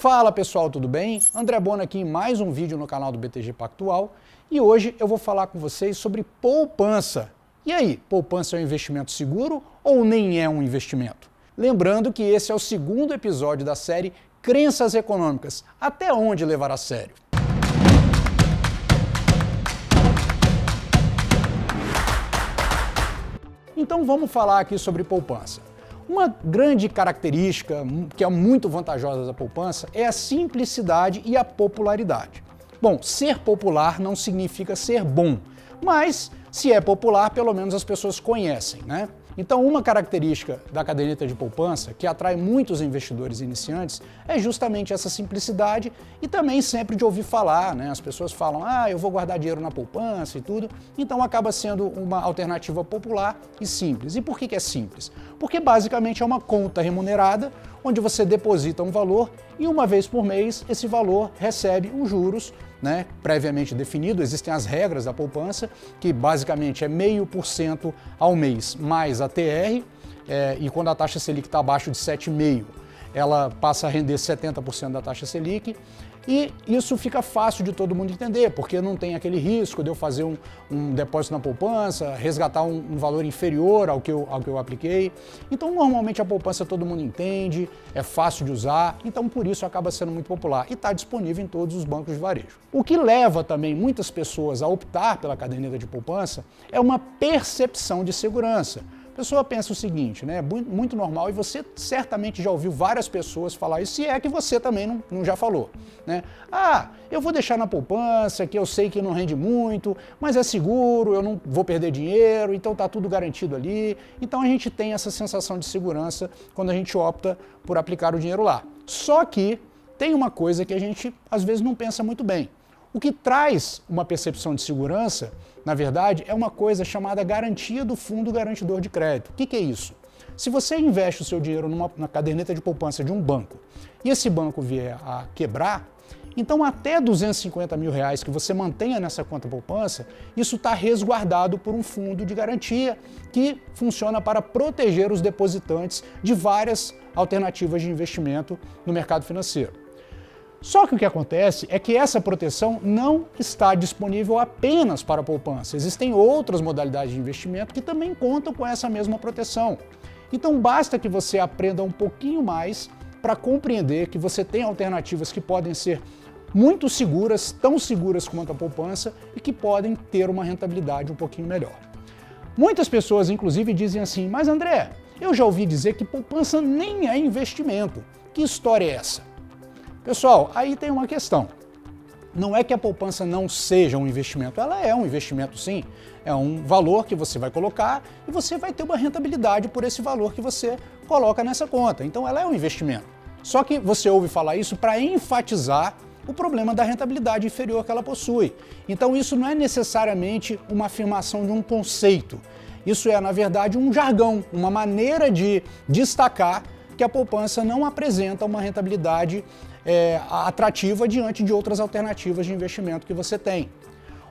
Fala pessoal, tudo bem? André Bona aqui em mais um vídeo no canal do BTG Pactual e hoje eu vou falar com vocês sobre poupança. E aí, poupança é um investimento seguro ou nem é um investimento? Lembrando que esse é o segundo episódio da série Crenças Econômicas, até onde levar a sério. Então vamos falar aqui sobre poupança. Uma grande característica que é muito vantajosa da poupança é a simplicidade e a popularidade. Bom, ser popular não significa ser bom, mas se é popular, pelo menos as pessoas conhecem, né? Então, uma característica da caderneta de poupança que atrai muitos investidores iniciantes é justamente essa simplicidade e também sempre de ouvir falar, né? As pessoas falam, ah, eu vou guardar dinheiro na poupança e tudo, então acaba sendo uma alternativa popular e simples. E por que, que é simples? Porque basicamente é uma conta remunerada onde você deposita um valor e uma vez por mês esse valor recebe os juros né, previamente definido, existem as regras da poupança, que basicamente é meio por cento ao mês mais a TR, é, e quando a taxa Selic está abaixo de 7,5%, ela passa a render 70% da taxa Selic, e isso fica fácil de todo mundo entender, porque não tem aquele risco de eu fazer um, um depósito na poupança, resgatar um, um, valor inferior ao que, eu, ao que eu apliquei. Então, normalmente a poupança todo mundo entende, é fácil de usar, então por isso acaba sendo muito popular e está disponível em todos os bancos de varejo. O que leva também muitas pessoas a optar pela caderneta de poupança é uma percepção de segurança pessoa pensa o seguinte, né? Muito normal, e você certamente já ouviu várias pessoas falar isso, se é que você também não, não já falou. Né? Ah, eu vou deixar na poupança, que eu sei que não rende muito, mas é seguro, eu não vou perder dinheiro, então está tudo garantido ali. Então a gente tem essa sensação de segurança quando a gente opta por aplicar o dinheiro lá. Só que tem uma coisa que a gente às vezes não pensa muito bem. O que traz uma percepção de segurança, na verdade, é uma coisa chamada garantia do fundo garantidor de crédito. O que, que é isso? Se você investe o seu dinheiro numa, na caderneta de poupança de um banco e esse banco vier a quebrar, então até 250 mil reais que você mantenha nessa conta poupança, isso está resguardado por um fundo de garantia que funciona para proteger os depositantes de várias alternativas de investimento no mercado financeiro. Só que o que acontece é que essa proteção não está disponível apenas para a poupança. Existem outras modalidades de investimento que também contam com essa mesma proteção. Então basta que você aprenda um pouquinho mais para compreender que você tem alternativas que podem ser muito seguras, tão seguras quanto a poupança e que podem ter uma rentabilidade um pouquinho melhor. Muitas pessoas, inclusive, dizem assim: Mas André, eu já ouvi dizer que poupança nem é investimento. Que história é essa? Pessoal, aí tem uma questão. Não é que a poupança não seja um investimento, ela é um investimento sim. É um valor que você vai colocar e você vai ter uma rentabilidade por esse valor que você coloca nessa conta. Então ela é um investimento. Só que você ouve falar isso para enfatizar o problema da rentabilidade inferior que ela possui. Então isso não é necessariamente uma afirmação de um conceito. Isso é, na verdade, um jargão, uma maneira de destacar que a poupança não apresenta uma rentabilidade é, atrativa diante de outras alternativas de investimento que você tem.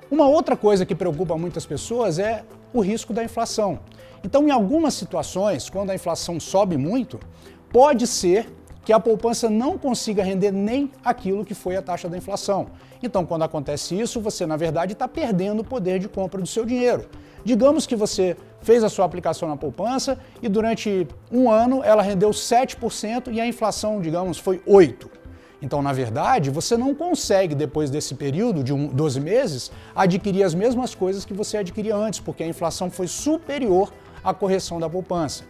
Uma outra coisa que preocupa muitas pessoas é o risco da inflação. Então, em algumas situações, quando a inflação sobe muito, pode ser que a poupança não consiga render nem aquilo que foi a taxa da inflação. Então, quando acontece isso, você, na verdade, está perdendo o poder de compra do seu dinheiro. Digamos que você fez a sua aplicação na poupança e durante um ano ela rendeu 7% e a inflação, digamos, foi 8%. Então, na verdade, você não consegue, depois desse período de 12 meses, adquirir as mesmas coisas que você adquiria antes, porque a inflação foi superior à correção da poupança.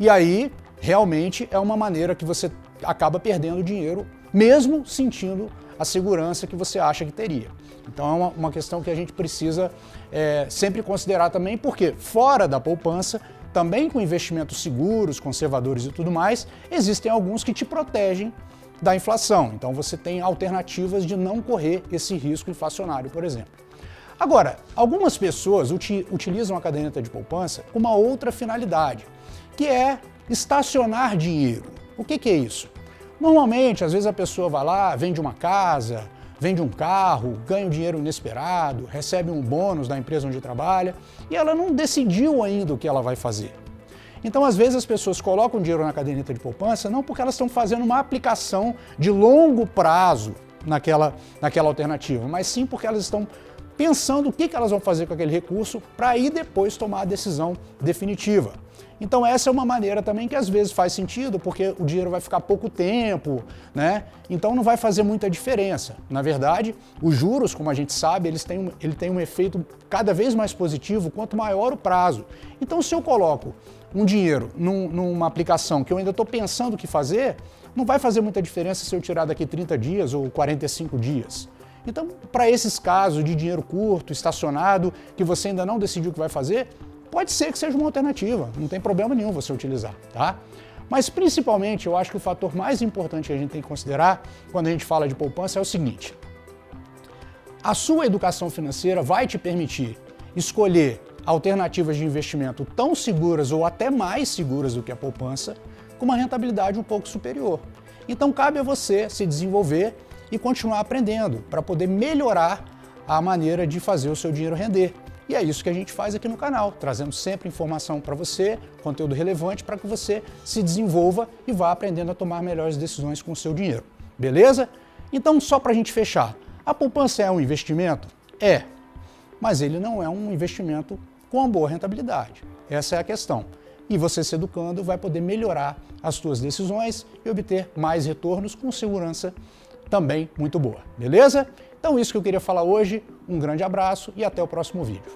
E aí, realmente, é uma maneira que você acaba perdendo dinheiro, mesmo sentindo a segurança que você acha que teria. Então é uma, uma questão que a gente precisa é, sempre considerar também, porque fora da poupança, também com investimentos seguros, conservadores e tudo mais, existem alguns que te protegem da inflação. Então você tem alternativas de não correr esse risco inflacionário, por exemplo. Agora, algumas pessoas uti utilizam a caderneta de poupança com uma outra finalidade, que é estacionar dinheiro. O que, que é isso? Normalmente, às vezes a pessoa vai lá, vende uma casa, vende um carro, ganha um dinheiro inesperado, recebe um bônus da empresa onde trabalha e ela não decidiu ainda o que ela vai fazer. Então, às vezes, as pessoas colocam dinheiro na caderneta de poupança não porque elas estão fazendo uma aplicação de longo prazo naquela, naquela alternativa, mas sim porque elas estão pensando o que, que elas vão fazer com aquele recurso para aí depois tomar a decisão definitiva. Então essa é uma maneira também que às vezes faz sentido, porque o dinheiro vai ficar pouco tempo, né? Então não vai fazer muita diferença. Na verdade, os juros, como a gente sabe, eles têm, ele tem um efeito cada vez mais positivo quanto maior o prazo. Então se eu coloco um dinheiro num, numa aplicação que eu ainda estou pensando o que fazer, não vai fazer muita diferença se eu tirar daqui 30 dias ou 45 dias. Então, para esses casos de dinheiro curto, estacionado, que você ainda não decidiu o que vai fazer, pode ser que seja uma alternativa, não tem problema nenhum você utilizar, tá? Mas principalmente, eu acho que o fator mais importante que a gente tem que considerar quando a gente fala de poupança é o seguinte: a sua educação financeira vai te permitir escolher alternativas de investimento tão seguras ou até mais seguras do que a poupança, com uma rentabilidade um pouco superior. Então cabe a você se desenvolver e continuar aprendendo para poder melhorar a maneira de fazer o seu dinheiro render. E é isso que a gente faz aqui no canal, trazendo sempre informação para você, conteúdo relevante para que você se desenvolva e vá aprendendo a tomar melhores decisões com o seu dinheiro. Beleza? Então, só para a gente fechar, a poupança é um investimento? É, mas ele não é um investimento com uma boa rentabilidade. Essa é a questão. E você se educando vai poder melhorar as suas decisões e obter mais retornos com segurança também muito boa. Beleza? Então isso que eu queria falar hoje. Um grande abraço e até o próximo vídeo.